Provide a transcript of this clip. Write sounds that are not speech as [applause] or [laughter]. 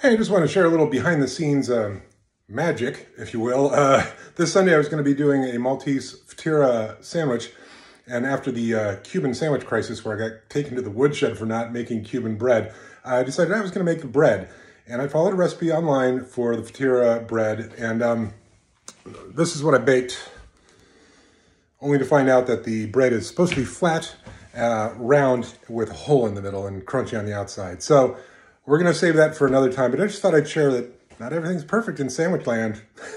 Hey, I just want to share a little behind the scenes um, magic, if you will. Uh, this Sunday I was going to be doing a Maltese Ftira sandwich, and after the uh, Cuban sandwich crisis where I got taken to the woodshed for not making Cuban bread, I decided I was going to make the bread. And I followed a recipe online for the Ftira bread, and um, this is what I baked, only to find out that the bread is supposed to be flat, uh, round, with a hole in the middle and crunchy on the outside. So we're going to save that for another time, but I just thought I'd share that not everything's perfect in sandwich land. [laughs]